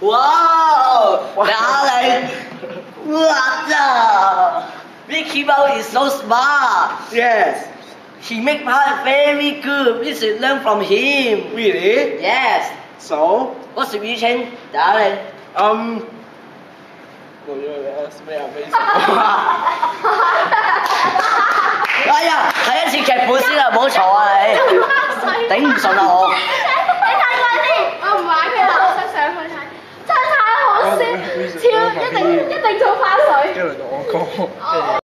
Wow, darling. What the? Mickey Mouse is so smart. Yes. He make part very good. We should learn from him. Really? Yes. So, What's the reason, darling? um, 我以为你咩啊？咩事？哎呀，睇一次剧本先啦，唔好嘈啊你，顶唔顺啊我。 真係太好笑，超一定一定做花絮。跟住我講。